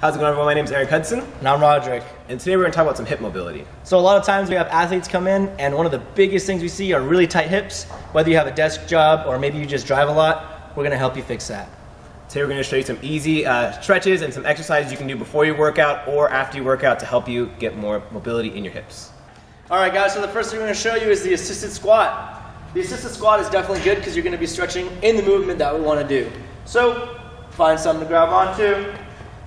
How's it going, everyone? My name is Eric Hudson, And I'm Roderick. and today we're going to talk about some hip mobility. So a lot of times we have athletes come in, and one of the biggest things we see are really tight hips. Whether you have a desk job or maybe you just drive a lot, we're gonna help you fix that. Today we're going to show you some easy uh, stretches and some exercises you can do before your workout or after you workout to help you get more mobility in your hips. All right, guys. So the first thing we're gonna show you is the assisted squat. The assisted squat is definitely good because you're gonna be stretching in the movement that we want to do. So find something to grab onto.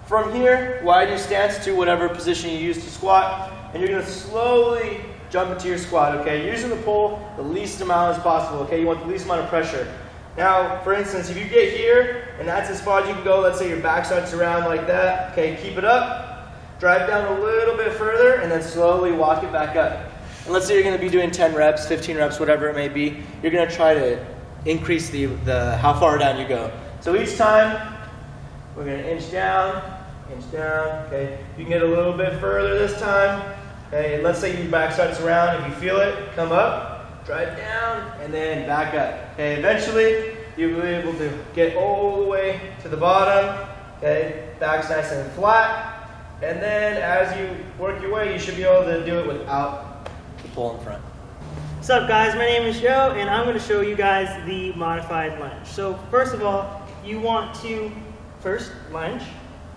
From here, widen your stance to whatever position you use to squat, and you're gonna slowly jump into your squat. Okay, using the pull the least amount as possible. Okay, you want the least amount of pressure. Now, for instance, if you get here and that's as far as you can go, let's say your back starts around like that. Okay, keep it up. Drive down a little bit further, and then slowly walk it back up. And let's say you're gonna be doing 10 reps, 15 reps, whatever it may be. You're gonna try to increase the, the how far down you go. So each time, we're gonna inch down, inch down, okay? You can get a little bit further this time. Okay, and let's say your back starts around, if you feel it, come up, drive down, and then back up. Okay, eventually, you'll be able to get all the way to the bottom, okay? Back's nice and flat. And then as you work your way, you should be able to do it without the pull in front. What's up guys, my name is Joe and I'm going to show you guys the modified lunge. So first of all, you want to first lunge,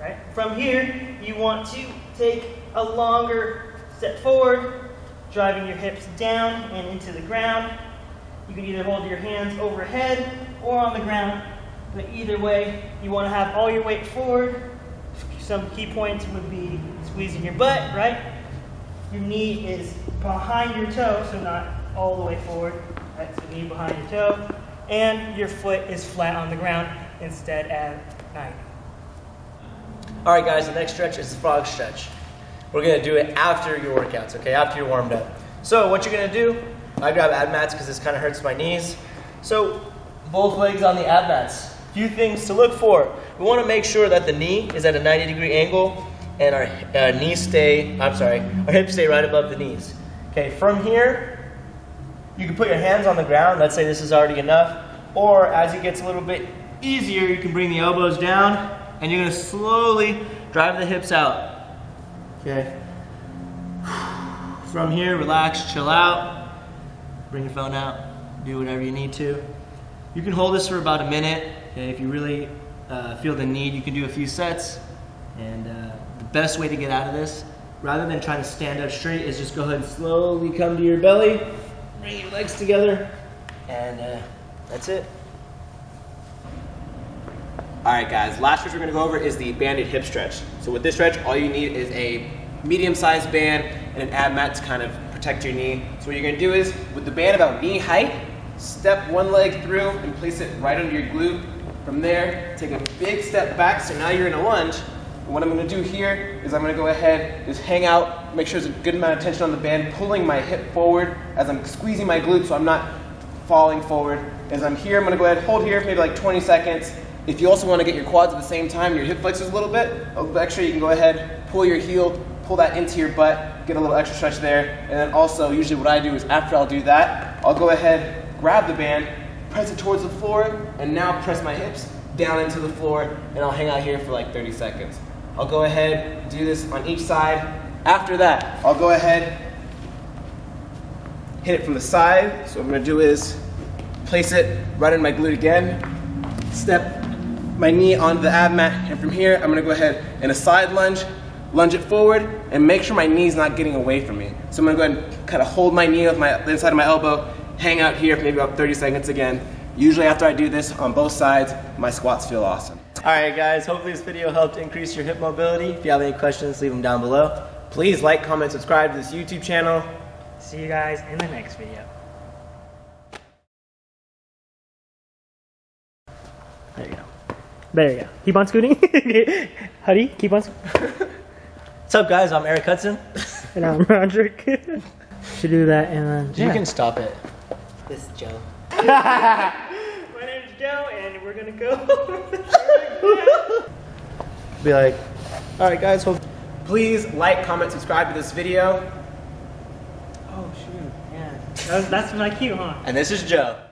right? From here, you want to take a longer step forward, driving your hips down and into the ground. You can either hold your hands overhead or on the ground, but either way, you want to have all your weight forward. Some key points would be squeezing your butt, right? Your knee is behind your toe, so not all the way forward. That's the knee behind your toe. And your foot is flat on the ground instead at 90. All right, guys, the next stretch is the frog stretch. We're gonna do it after your workouts, okay? After you're warmed up. So, what you're gonna do, I grab ab mats because this kind of hurts my knees. So, both legs on the ab mats. Few things to look for. We wanna make sure that the knee is at a 90 degree angle and our uh, knees stay, I'm sorry, our hips stay right above the knees. Okay, from here, you can put your hands on the ground. Let's say this is already enough. Or as it gets a little bit easier, you can bring the elbows down and you're gonna slowly drive the hips out. Okay. From here, relax, chill out. Bring your phone out. Do whatever you need to. You can hold this for about a minute. Okay, if you really uh, feel the need, you can do a few sets. And uh, the best way to get out of this, rather than trying to stand up straight, is just go ahead and slowly come to your belly, bring your legs together, and uh, that's it. All right, guys, last stretch we're to go over is the banded hip stretch. So with this stretch, all you need is a medium-sized band and an ab mat to kind of protect your knee. So what you're to do is, with the band about knee height, step one leg through and place it right under your glute. From there, take a big step back, so now you're in a lunge. And what I'm to do here is I'm to go ahead, just hang out, make sure there's a good amount of tension on the band, pulling my hip forward as I'm squeezing my glute so I'm not falling forward. As I'm here, I'm to go ahead, hold here for maybe like 20 seconds. If you also want to get your quads at the same time, your hip flexors a little bit, oh, a extra, you can go ahead, pull your heel, pull that into your butt, get a little extra stretch there. And then also, usually what I do is after I'll do that, I'll go ahead, grab the band, press it towards the floor, and now press my hips down into the floor, and I'll hang out here for like 30 seconds. I'll go ahead, do this on each side. After that, I'll go ahead, hit it from the side. So what I'm gonna do is place it right in my glute again, step my knee onto the ab mat, and from here, I'm gonna go ahead in a side lunge, lunge it forward, and make sure my knee's not getting away from me. So I'm gonna go ahead and kind of hold my knee with my, the inside of my elbow, hang out here for maybe about 30 seconds again. Usually after I do this on both sides, my squats feel awesome. All right, guys, hopefully this video helped increase your hip mobility. If you have any questions, leave them down below. Please like, comment, subscribe to this YouTube channel. See you guys in the next video. There you go. Keep on scooting. Huddy, keep on scooting. What's up, guys? I'm Eric Hudson. And I'm Roderick. Should do that and then. You can stop it. This is Joe. My name is Joe, and we're gonna go. Be like, all right, guys, hope. Please like, comment, subscribe to this video. oh shoot! Yeah. That was, that's my cue, huh? And this is Joe.